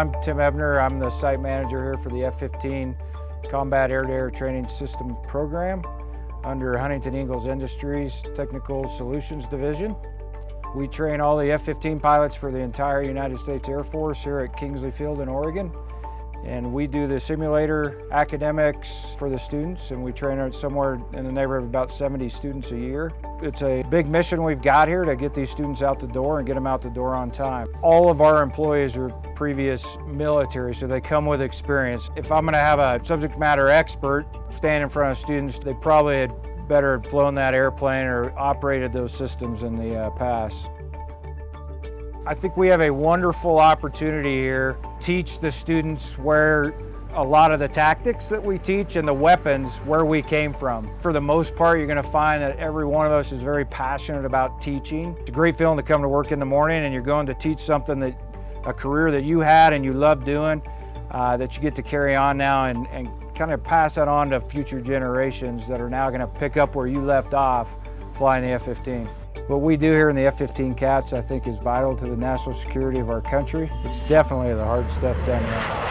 I'm Tim Ebner. I'm the site manager here for the F-15 Combat Air-to-Air Training System Program under Huntington Ingalls Industries Technical Solutions Division. We train all the F-15 pilots for the entire United States Air Force here at Kingsley Field in Oregon. And we do the simulator academics for the students and we train somewhere in the neighborhood of about 70 students a year. It's a big mission we've got here to get these students out the door and get them out the door on time. All of our employees are previous military, so they come with experience. If I'm gonna have a subject matter expert stand in front of students, they probably had better have flown that airplane or operated those systems in the uh, past. I think we have a wonderful opportunity here teach the students where a lot of the tactics that we teach and the weapons where we came from. For the most part, you're gonna find that every one of us is very passionate about teaching. It's a great feeling to come to work in the morning and you're going to teach something that, a career that you had and you love doing, uh, that you get to carry on now and, and kind of pass that on to future generations that are now gonna pick up where you left off flying the F-15. What we do here in the F-15 Cats, I think, is vital to the national security of our country. It's definitely the hard stuff done right.